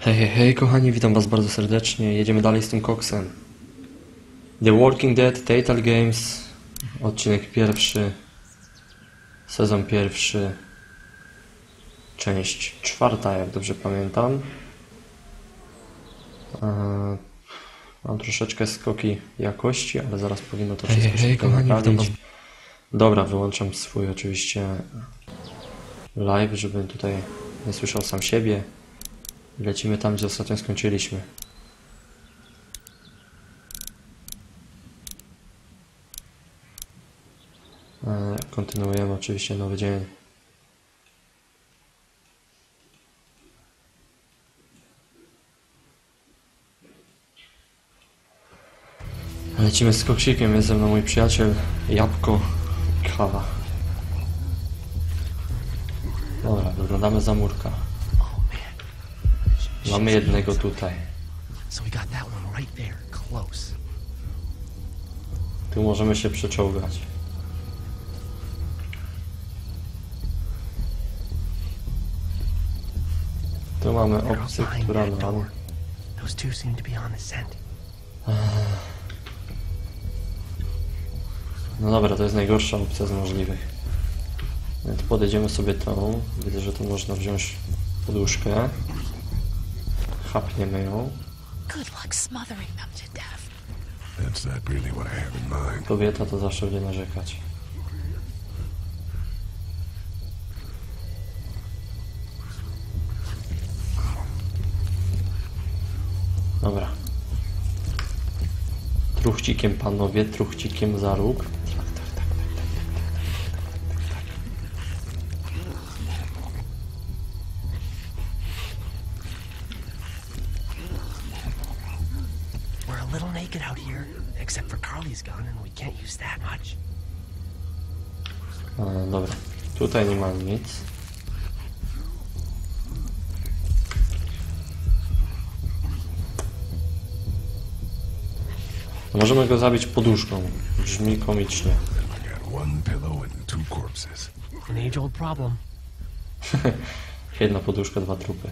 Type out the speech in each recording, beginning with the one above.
Hej, hej, hej, kochani, witam was bardzo serdecznie. Jedziemy dalej z tym koksem. The Walking Dead, Telltale Games, odcinek pierwszy, sezon pierwszy, część czwarta, jak dobrze pamiętam. Eee, Mam troszeczkę skoki jakości, ale zaraz powinno to Hej, wszystko hej, się kochani, witam Dobra, wyłączam swój oczywiście live, żebym tutaj nie słyszał sam siebie. Lecimy tam, gdzie ostatnio skończyliśmy. E, Kontynuujemy oczywiście nowy dzień. Lecimy z koksikiem, jest ze mną mój przyjaciel, jabłko, kawa. Dobra, wyglądamy za murka. Mamy jednego tutaj. Tu możemy się przeczołgać. Tu mamy opcję, która nam... No dobra, to jest najgorsza opcja z możliwych. Podejdziemy sobie tą. Widzę, że tu można wziąć poduszkę. Chapniemy ją. Kobieta to zawsze będzie narzekać. Dobra. Truchcikiem panowie, truchcikiem za róg. Billy's gone and we can't use that much. E, dobra, tutaj nie mam nic. Możemy go zabić poduszką. Brzmi komicznie. Jedna poduszka, dwa trupy.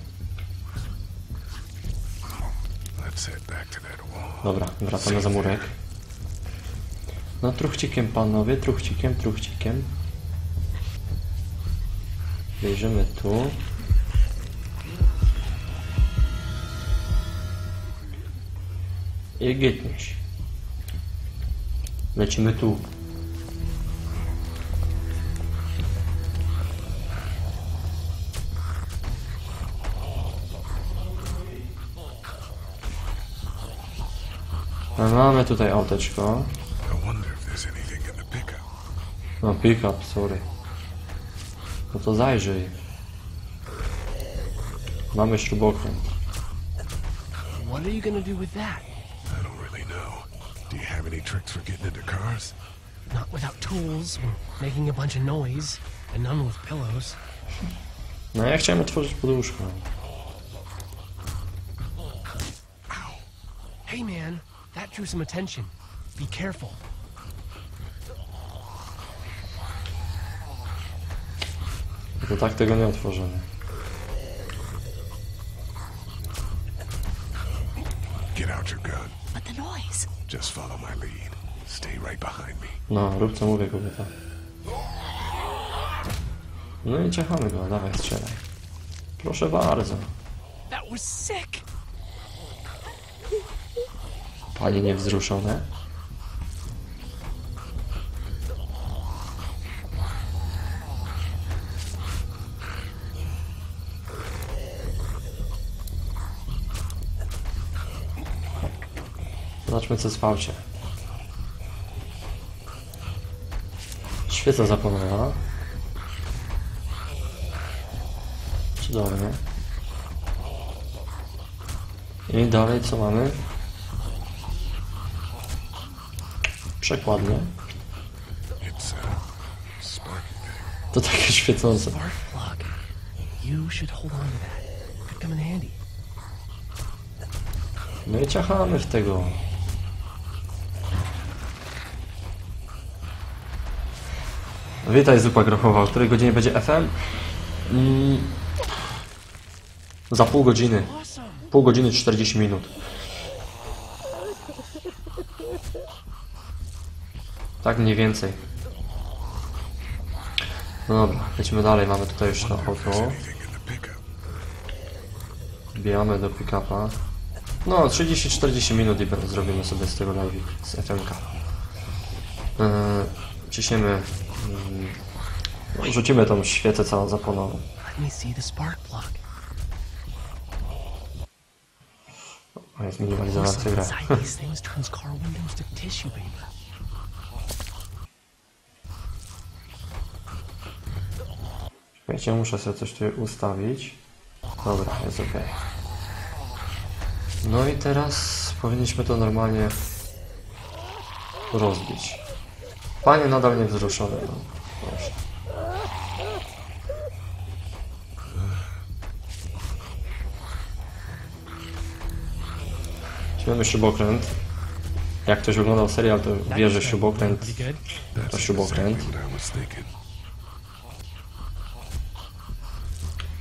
Dobra, wracamy za murek. No truchcikiem panowie, truchcikiem, truchcikiem. Wejrzymy tu. I gitniś. Lecimy tu. A mamy tutaj auteczko. No pick-up, sorry. No to zajrzyj. Mamy śrubokręt. What are you gonna do with that? I don't really know. Do you have any tricks for getting into cars? Not without tools, and making a bunch of noise, and none with pillows. No ja chciałem otworzyć poduszkę. Hey man, that drew some attention. Be careful. To tak tego nie otworzymy. Get out your gun. But the noise. Just follow my lead. Stay right behind me. No, rób co mówię kobieta. No i ciechamy go, dawaj strzelaj. Proszę bardzo. That was sick! Panie niewzruszone. Chodźmy co spałcie. Świeca zapomniała. Cudownie. I dalej co mamy? Przekładnie. To takie świecące. No i ciachamy w tego. Witaj zupa grochowa. O której godzinie będzie FM? Mm, za pół godziny. Pół godziny 40 minut. Tak mniej więcej. No dobra, lecimy dalej. Mamy tutaj już to auto. Wbijamy do pick-upa. No, 30-40 minut i zrobimy sobie z tego live z FMK. Yy, ciśniemy. Rzucimy tą świecę całą zapłonową. O, jest What's minimalizacja gra. Wiecie, muszę sobie coś tutaj ustawić. Dobra, jest ok. No i teraz powinniśmy to normalnie rozbić. Panie nadal niewzruszone. No, proszę. Weźmiemy śrubokręt. Jak ktoś oglądał serial, to wie, że śrubokręt to śrubokręt.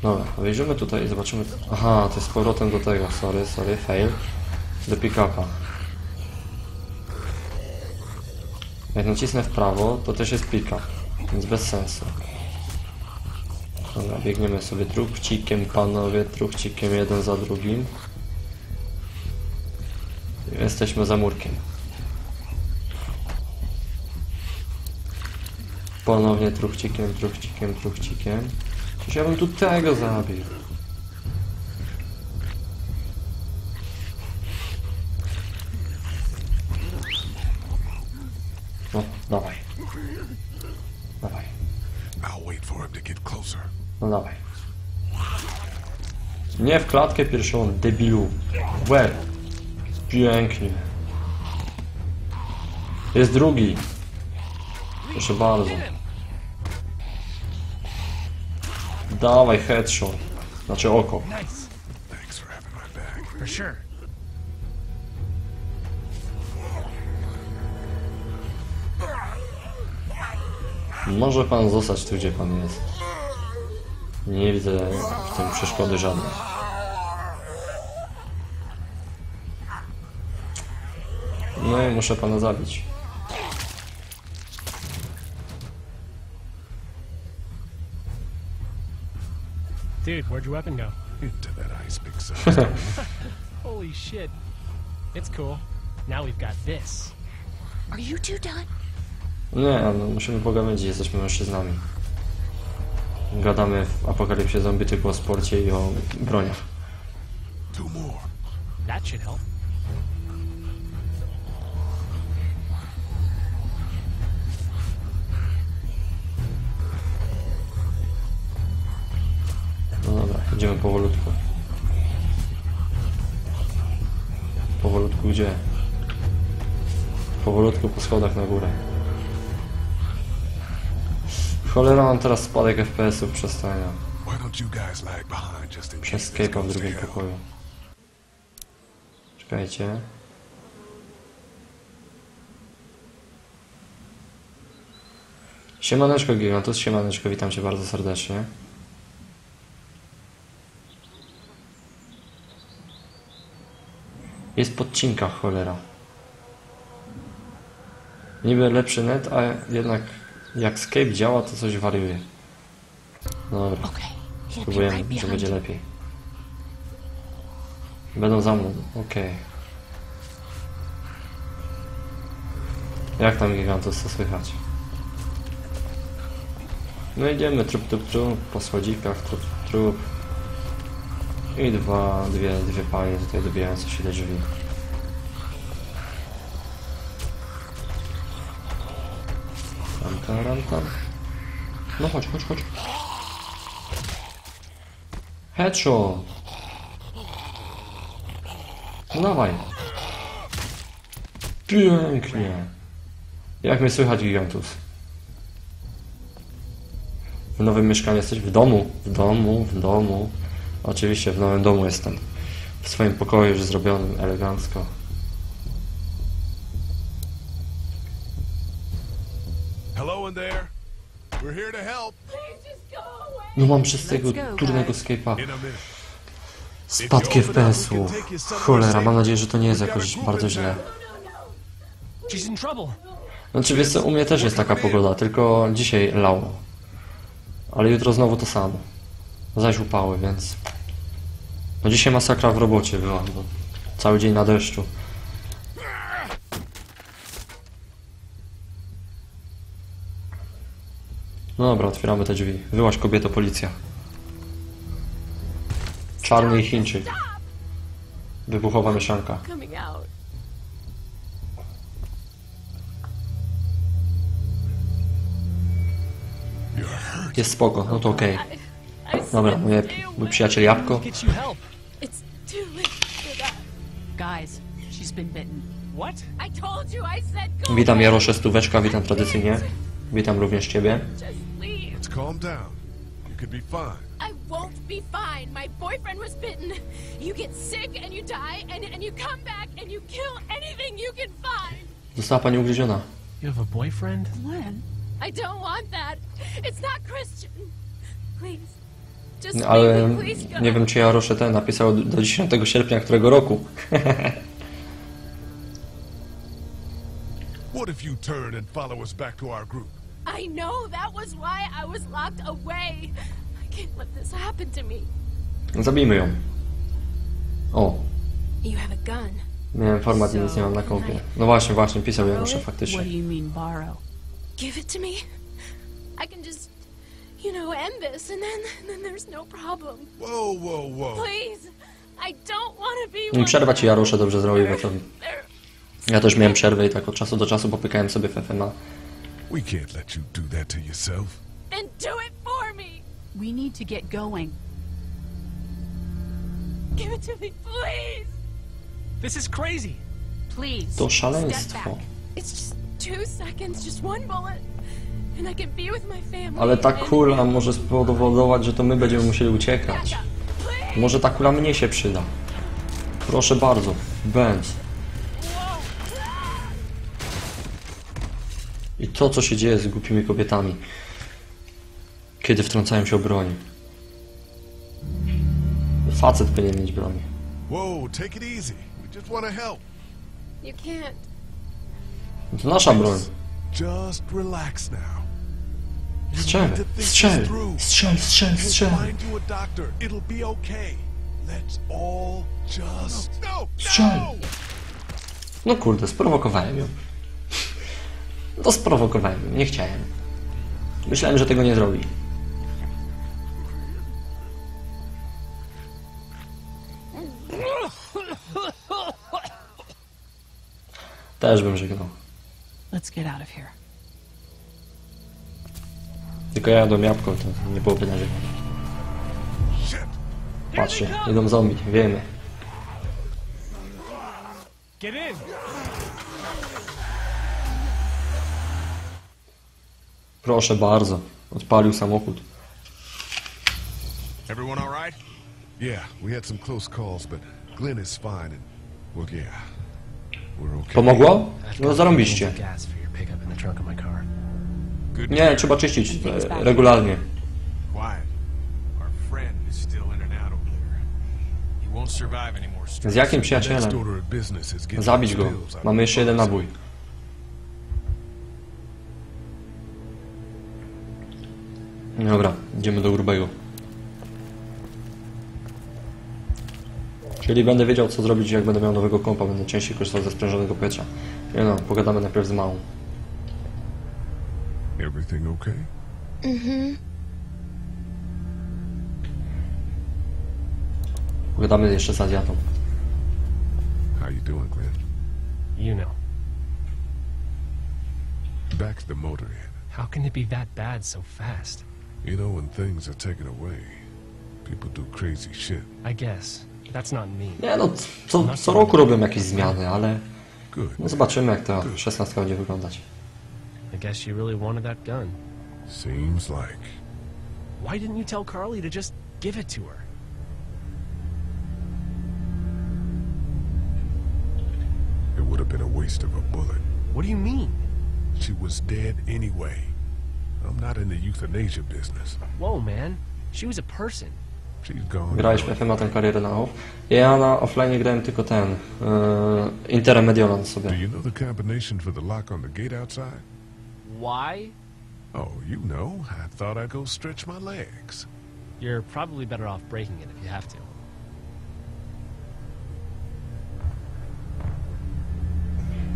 Dobra, wejdziemy tutaj i zobaczymy. Aha, to jest z powrotem do tego. Sorry, sorry, fail. Do pick-upa. Jak nacisnę w prawo, to też jest pick-up, więc bez sensu. Dobra, biegniemy sobie trupcikiem, panowie, trupcikiem jeden za drugim. Jesteśmy za murkiem. Ponownie truchcikiem, truchcikiem, truchcikiem. Przecież ja bym tu tego zabił. No, dawaj. Dawaj. I'll wait for him to get closer. No dawaj. Nie w klatkę piersiową, debilu. W Łeb. Pięknie. Jest drugi. Proszę bardzo. Dawaj headshot. Znaczy oko. Może pan zostać tu, gdzie pan jest. Nie widzę w tym przeszkody żadnej. No i muszę pana zabić. Dude, where'd your weapon go? Into that ice big. Holy shit. It's cool. Now we've got this. Are you two done? Nie, no musimy pogadać, jesteśmy mężczyznami. Gadamy w apokalipsie zombie tylko o sporcie i o broniach. Two more. That should help. Schodach na górę. Cholera, mam teraz spadek FPS-ów Przez Skype'a w to drugim pokoju. Czekajcie. Siemaneczko Gigantus, siemaneczko, witam Cię bardzo serdecznie. Jest podcinka, cholera. Niby lepszy net, a jednak jak Skype działa, to coś wariuje. Dobra. Okay. Spróbujemy, behind będzie lepiej. Będą za mną, okej. Jak tam Gigantus, co słychać? No idziemy, trup, trup, trup, po schodzikach, trup, trup. I dwa, dwie, dwie panie tutaj dobijające się do drzwi. No chodź, chodź, chodź. Headshot! No dawaj. Pięknie. Jak mnie słychać, Gigantus? W nowym mieszkaniu jesteś? W domu, w domu, w domu. Oczywiście w nowym domu jestem. W swoim pokoju już zrobionym elegancko. There. We're here to help. No mam przez tego Let's go, turnego guys. Skype'a. In a minute. Spadki FPS-u. Cholera, mam nadzieję, że to nie jest jakoś bardzo źle. She's in trouble. Znaczy wiesz co, u mnie też jest taka pogoda, tylko dzisiaj lało. Ale jutro znowu to samo. Zaś upały, więc... No dzisiaj masakra w robocie była, bo cały dzień na deszczu. No dobra, otwieramy te drzwi. Wyłaź kobieto, policja. Czarny i Chińczyk. Wybuchowa mieszanka. Jest spoko, no to okej. I Dobra, said mój, przyjaciel Jabłko. Witam. Jarosze Stóweczka, witam tradycyjnie. Witam również Ciebie. Just leave. Let's calm down. You could be fine. I won't be fine. My boyfriend was bitten. You get sick and you die, and, and you come back and you kill anything you can find. Została Pani ugryziona. You have a boyfriend? Glenn? I don't want that. It's not Christian. Please. Just Ale nie wiem, czy Jarosze ten napisał do 10 sierpnia którego roku. What if you turn and follow us back to our group? I know that was why I was locked away. I can't let this happen to me. Zabijmy ją. O, You have a gun. miałem format i nic nie mam na kompie. No właśnie, właśnie, pisał Jarosze What faktycznie. do you mean borrow? Give it to me. I can just, you know, end this, and then, then there's no problem. Whoa, whoa, whoa. Please. I don't want to be I one przerwa Ci Jarosze dobrze zrobił, bo to... Ja też miałem przerwę i tak od czasu do czasu popykałem sobie w FMA. We can't let you do that to yourself. Then do it for me. We need to get going. Give it to me, please. This is crazy. Please. To Step szaleństwo. back. It's just two seconds, just one bullet, and I can be with my family. Ale ta kula może spowodować, że to my będziemy musieli uciekać. Może ta kula mnie się przyda. Proszę bardzo, Benz. I to, co się dzieje z głupimi kobietami, kiedy wtrącają się o broń. Facet powinien mieć broń. Whoa, take it easy. We just want to help. You can't. To nasza broń. Just relax now. Strzel, strzel, strzel, strzel, strzel. find you a doctor. It'll be okay. Let's all just no, Strzel. no. No kurde, sprowokowałem ją. No sprowokowałem nie chciałem. Myślałem, że tego nie zrobi. Też bym żegnał. Let's get out of here. Tylko ja jadłem jabłko, to nie byłoby narzekania. Shit. Patrzcie, idą zombie, wiemy. Get in. Proszę bardzo, odpalił samochód. Everyone all right? Yeah, we had some close calls, but Glenn is fine and well, yeah, we're okay. Pomogło? No zarąbiście. Nie, trzeba czyścić e, regularnie. Z jakim przyjacielem? Zabić go. Mamy jeszcze jeden nabój. Dobra, idziemy do grubego. Czyli będę wiedział co zrobić jak będę miał nowego kompa, będę częściej korzystał ze sprężonego powietrza. Nie no, pogadamy najpierw z małą. Everything okay? Pogadamy jeszcze z Azjatą. How you doing, Glenn? You know. Back to the motor. How can it be that bad so fast? You know, when things are taken away, people do crazy shit. I guess. That's not me. Nie no, co, co roku robią jakieś zmiany, ale Good. no zobaczymy jak ta 16 będzie wyglądać. I guess you really wanted that gun. Seems like Why didn't you tell Carly to just give it to her? it would have been a waste of a bullet. What do you mean? She was dead anyway. I'm not in the euthanasia business. Whoa, man. She was a person. She's gone. Grałeś w FM, a tę karierę na off. Ja na offline grałem tylko ten. Yy, Interem Mediolan Do you know the combination for the lock on the gate outside? Why? Oh, you know. I thought I'd go stretch my legs. You're probably better off breaking it if you have to.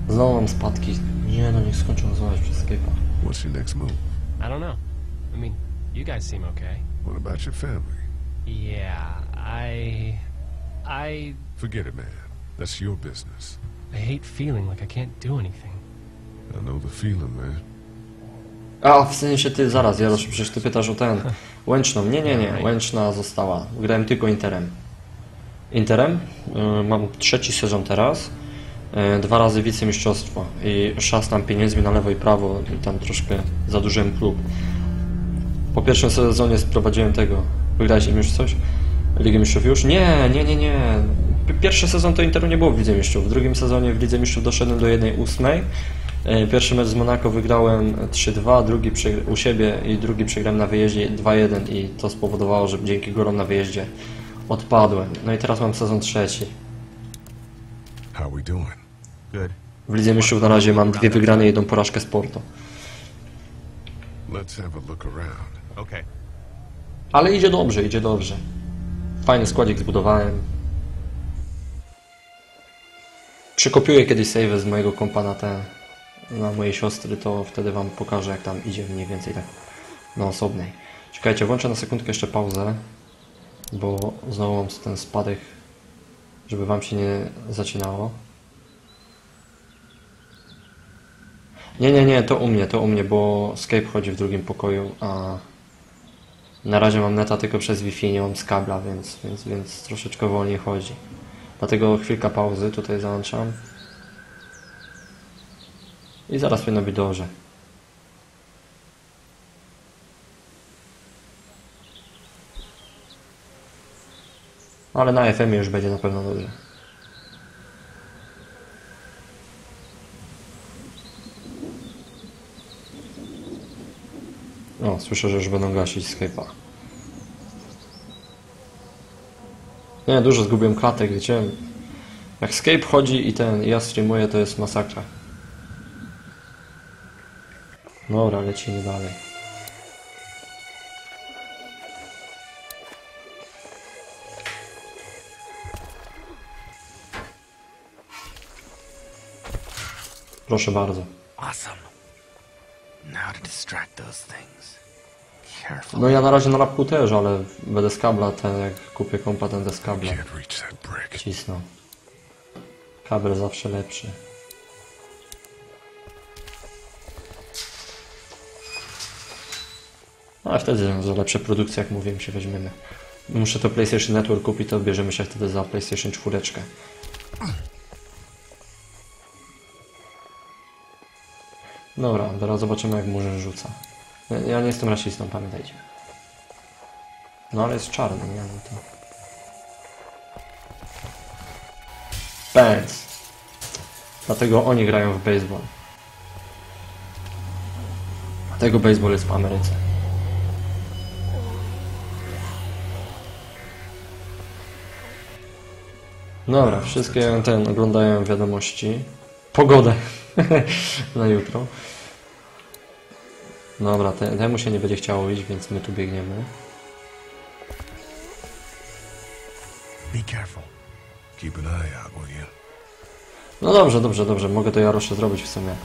Znowu mam spadki. Nie no, niech skończą rozmawiać przez Skype'a. What's your next move? I don't know. I mean, you guys seem okay. What about your family? Yeah, I. I. Forget it, man. That's your business. I hate feeling like I can't do anything. I know the feeling, man. A, w sensie ty, zaraz, Jarosz, przecież ty pytasz o ten. Łęczną. Nie, nie, nie. Łęczna została. Grałem tylko Interem. Interem? Yy, mam trzeci sezon teraz. Yy, dwa razy wicemistrzostwo. I szastam pieniędzmi na lewo i prawo. I tam troszkę zadłużyłem klub. Po pierwszym sezonie sprowadziłem tego. Wygrałeś im już coś? Ligę Mistrzów już? Nie, nie, nie, nie. Pierwszy sezon to Interu nie było w Lidze Mistrzów. W drugim sezonie w Lidze Mistrzów doszedłem do 1-8. E, Pierwszy mecz z Monako wygrałem 3-2, drugi u siebie i drugi przegrałem na wyjeździe 2-1 i to spowodowało, że dzięki golom na wyjeździe odpadłem. No i teraz mam sezon trzeci. How we doing? W Lidze Mistrzów na razie mam dwie wygrane i jedną porażkę z Porto. Ale idzie dobrze, idzie dobrze. Fajny składzik zbudowałem. Przykopiuję kiedyś save z mojego kompa na te, na mojej siostry, to wtedy wam pokażę jak tam idzie mniej więcej tak na osobnej. Czekajcie, włączę na sekundkę jeszcze pauzę, bo znowu mam ten spadek, żeby wam się nie zacinało. Nie, nie, nie, to u mnie, to u mnie, bo Skype chodzi w drugim pokoju, a na razie mam neta tylko przez Wi-Fi, nie mam z kabla, więc, więc, więc troszeczkę wolniej chodzi. Dlatego chwilka pauzy tutaj załączam. I zaraz powinno być dobrze. Ale na FM już będzie na pewno dobrze. O, słyszę, że już będą gasić Skype'a. Nie, dużo zgubiłem klatek, wiecie. Jak Skype chodzi i ten, ja streamuję, to jest masakra. Dobra, lecimy dalej. Proszę bardzo. Awesome. No ja na razie na lapku też, ale będę z kabla, ten jak kupię kompa, ten bez kabla. Cisną. Kabel zawsze lepszy. No a wtedy za lepsze produkcje, jak mówiłem, się weźmiemy. Muszę to PlayStation Network kupić, to bierzemy się wtedy za PlayStation 4. Dobra, teraz zobaczymy jak murzyn rzuca. Ja, nie jestem rasistą, pamiętajcie. No ale jest czarny, nie? No to... Pants. Dlatego oni grają w baseball. Dlatego baseball jest w Ameryce. Dobra, wszystkie ten oglądają wiadomości. Pogodę na jutro. Dobra, te, temu się nie będzie chciało iść, więc my tu biegniemy. No dobrze, dobrze, dobrze. Mogę to Jarosze zrobić w sumie.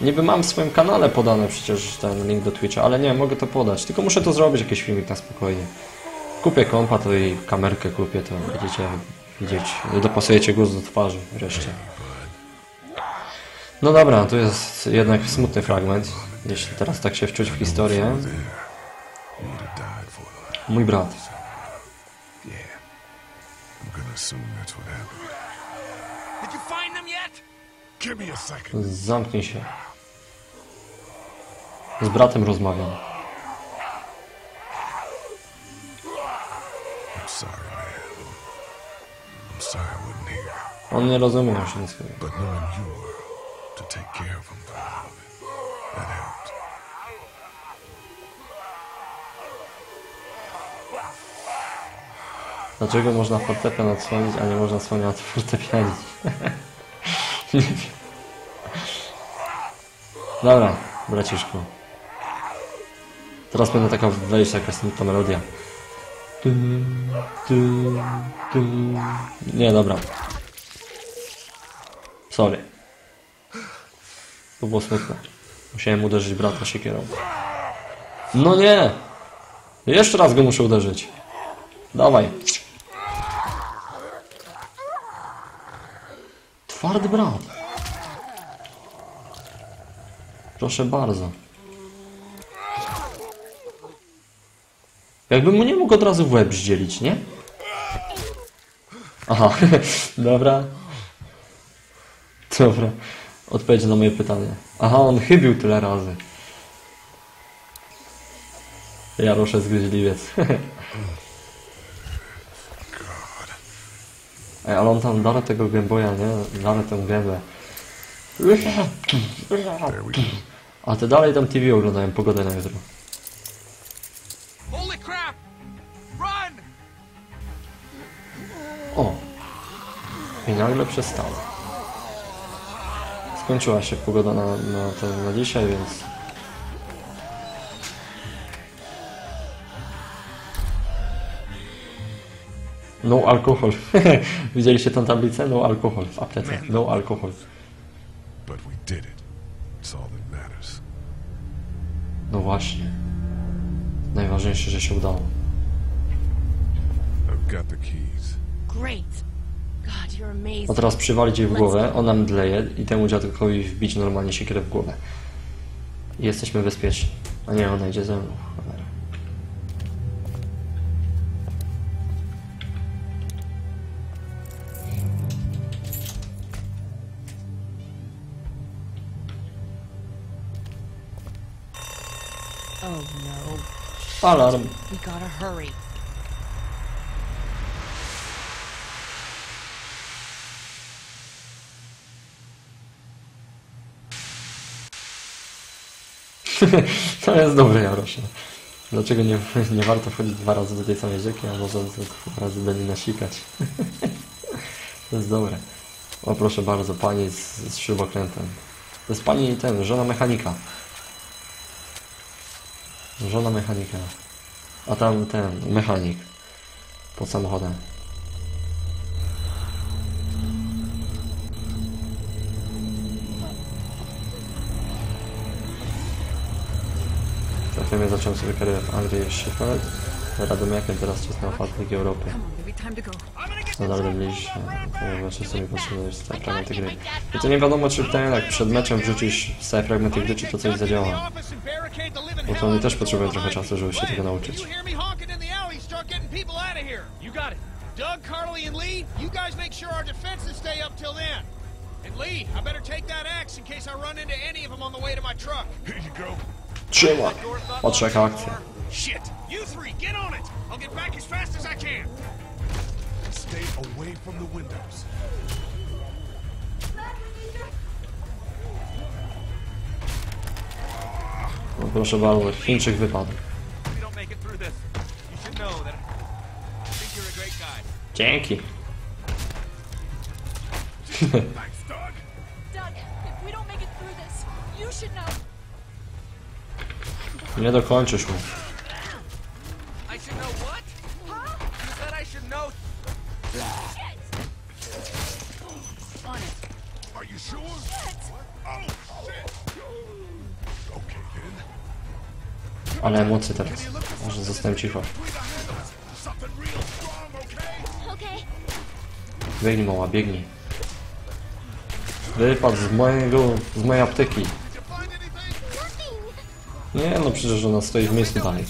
Niby mam w swoim kanale podane przecież ten link do Twitcha, ale nie, mogę to podać. Tylko muszę to zrobić, jakiś filmik na spokojnie. Kupię kompa, to i kamerkę kupię, to będziecie widzieć. Dopasujecie głos do twarzy wreszcie. No dobra, tu jest jednak smutny fragment. Jeśli teraz tak się wczuć w historię. Mój brat. Zamknij się. Z bratem rozmawiam. On nie rozumie już nic. To take care of him that helped. Dlaczego można fortepian odsłonić, a nie można słonia wiem. Dobra, braciszku. Teraz będę taka wejść jakaś smutna melodia. Nie, dobra. Sorry. To było smutne. Musiałem uderzyć brata siekierą. No nie! Jeszcze raz go muszę uderzyć. Dawaj. Twardy brat. Proszę bardzo. Jakbym mu nie mógł od razu w łeb zdzielić, nie? Aha, dobra. Dobra. Odpowiedź na moje pytanie. Aha, on chybił tyle razy. Jarosze zgryźliwiec. Ej, ale on tam dalej tego gęboja, nie? Dalej tę gębę. A te dalej tam TV oglądają pogodę na jutro. O! I nagle przestało. Skończyła się pogoda na, na, na dzisiaj, więc... No alkohol. Widzieliście tą tablicę? No alkohol w aptece. No alkohol. No właśnie. Najważniejsze, że się udało. I've got the keys. Great. A teraz przywalić jej w głowę, ona mdleje i temu dziadkowi wbić normalnie siekierę w głowę. I jesteśmy bezpieczni. A nie, ona idzie ze mną. Cholera. Oh no. Alarm. We gotta hurry. To jest dobre, Jarosze. Dlaczego nie, nie warto wchodzić dwa razy do tej samej rzeki, a można dwa razy do niej nasikać? To jest dobre. O proszę bardzo, pani z, z śrubokrętem. To jest pani ten, żona mechanika. Żona mechanika. A tam ten, mechanik. Pod samochodem. Za chwilę zacząłem sobie karierę w Anglii jeszcze szukać. Radomiakiem teraz czas na fakt Ligi Europy. Nadal byliście, ponieważ sobie potrzebujesz stałe fragmenty gry. I to nie wiadomo, czy ten, jak przed meczem wrzucisz stałe fragmenty gry, czy to coś zadziała. Bo to oni też potrzebują trochę czasu, żeby się tego nauczyć. Doug, Carly, and Lee, you guys make sure our defenses stay up till then. And Lee, I better take that axe in case I run into any of them on the way to my truck. Here you go. Trzyma! Patrzę jaka akcja. Shit! You three, get on it! I'll get back as fast as I can. Stay away from the windows. No, proszę bardzo, Chińczyk wypadł. If you don't make it through this, you should know that I think you're a great guy. Dzięki. Thanks, Doug. Doug, if we don't make it through this, you should know. Nie dokończysz mu. Ale emocje teraz. Może zostałem cicho. Biegnij mała, biegnij. Wypadł z mojego, z mojej apteki. Nie no, przecież ona stoi w miejscu dalej.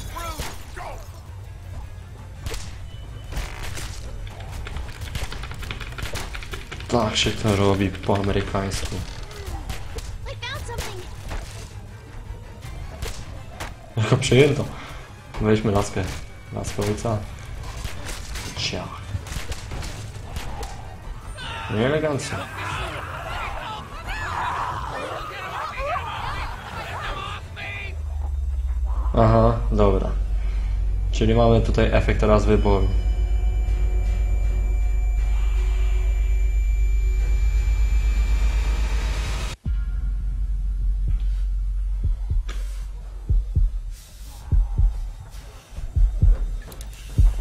Tak się to robi po amerykańsku. Jako przyjęto. Weźmy laskę. Laskowica. Ciach. Nie Aha, dobra. Czyli mamy tutaj efekt teraz wyboru.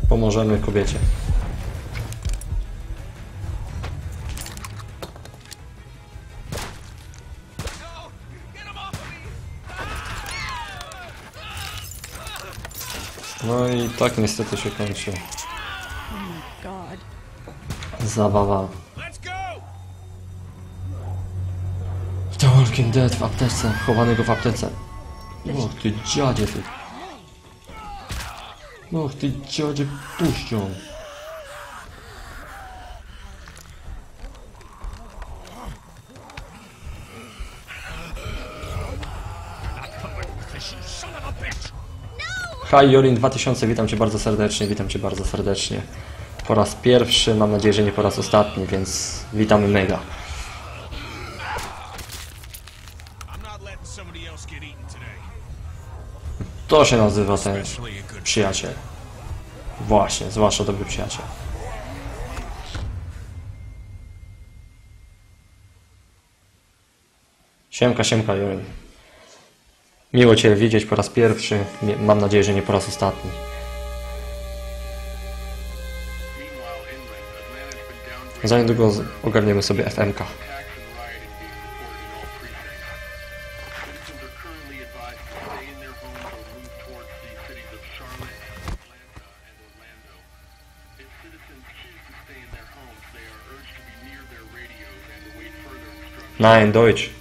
Pomożemy kobiecie. No i tak niestety się kończy zabawa. The Walking Dead w aptece, chowanego w aptece. Och ty dziadzie ty. Och ty dziadzie puścią. Hi Jorin 2000, witam Cię bardzo serdecznie, witam Cię bardzo serdecznie. Po raz pierwszy, mam nadzieję, że nie po raz ostatni, więc witamy mega. To się nazywa ten przyjaciel. Właśnie, zwłaszcza dobry przyjaciel. Siemka, siemka, Jorin. Miło Cię widzieć po raz pierwszy. Mam nadzieję, że nie po raz ostatni. Za niedługo ogarniemy sobie FMK. attacks and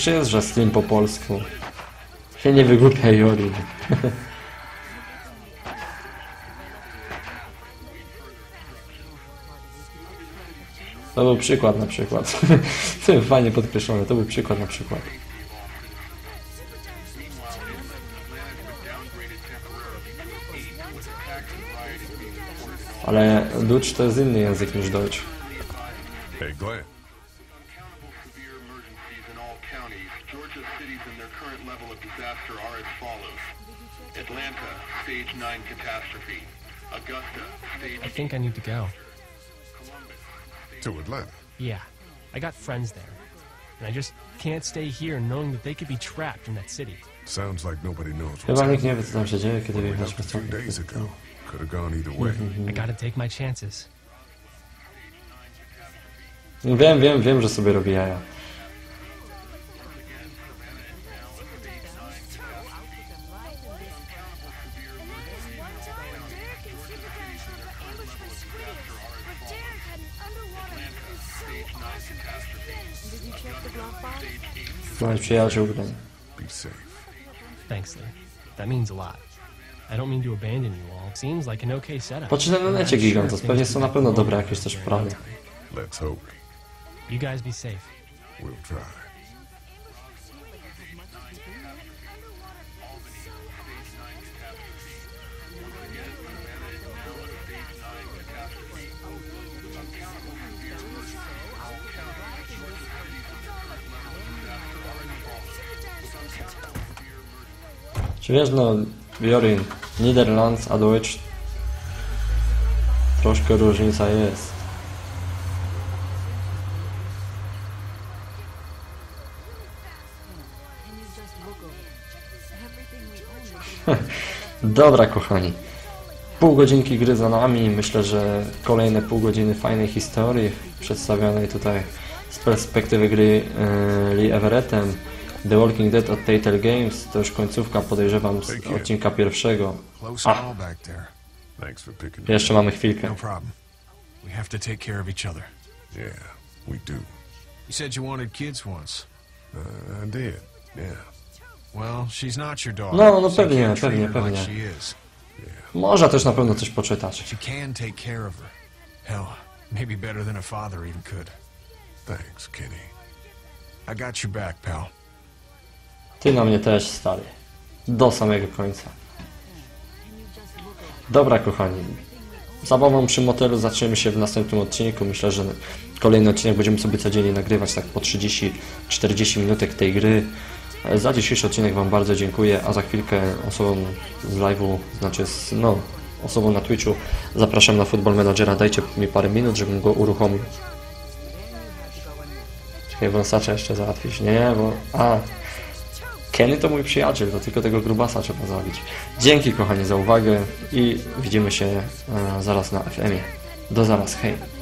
przecież jest, że stream po polsku. Się nie wygłupiaj, Jorin. To był przykład na przykład. Jest fajnie podkreślone, to był przykład na przykład. Ale Dutch to jest inny język niż Deutsch. Hey, Glenn. 9 catastrophe. Augusta, stage I think I need to go. To Atlanta. Yeah, I got friends there. And I just can't stay here knowing that they could be trapped in that city. Sounds like nobody knows what's Chyba nikt happening. nie wie, co tam się dzieje, kiedy Went wyjechać up three days ago. Could have gone either way. I gotta take my chances. Wiem, wiem, wiem, że sobie robi jaja. Przyjaciół. Be safe. Thanks, Lee. That means a lot. I don't mean to abandon you all. It seems like an okay setup. Poczytam na but necie Gigantos, pewnie są na pewno dobre jakieś też plany. Let's hope. You guys be safe. We'll try. Czy wiesz, no, Jorin, Niderlands, a Deutsch troszkę różnica jest. Dobra, kochani. Pół godzinki gry za nami. Myślę, że kolejne pół godziny fajnej historii przedstawionej tutaj z perspektywy gry e, Lee Everettem. The Walking Dead od Telltale Games to już końcówka, podejrzewam, z odcinka pierwszego. Picking Jeszcze mamy chwilkę. No problem. We have to take care of each other. Yeah, we do. You said you wanted kids once. Uh, I did. Yeah. Well, she's not your daughter. No, no so you pewnie, pewnie, pewnie. Można też na pewno coś poczytać. But you can take care of her. Hell, maybe better than a father even could. Thanks, Kenny. I got your back, pal. Ty na mnie też, stary. Do samego końca. Dobra, kochani. Zabawą przy motelu zaczniemy się w następnym odcinku. Myślę, że kolejny odcinek będziemy sobie codziennie nagrywać tak po 30-40 minutek tej gry. Za dzisiejszy odcinek Wam bardzo dziękuję, a za chwilkę osobom z live'u, znaczy z, no, osobą na Twitchu zapraszam na Football Managera. Dajcie mi parę minut, żebym go uruchomił. Czekaj, wąsacza jeszcze załatwić. Nie, bo... A, Kenny to mój przyjaciel, to tylko tego grubasa trzeba zabić. Dzięki kochani za uwagę i widzimy się e, zaraz na FM-ie. Do zaraz, hej.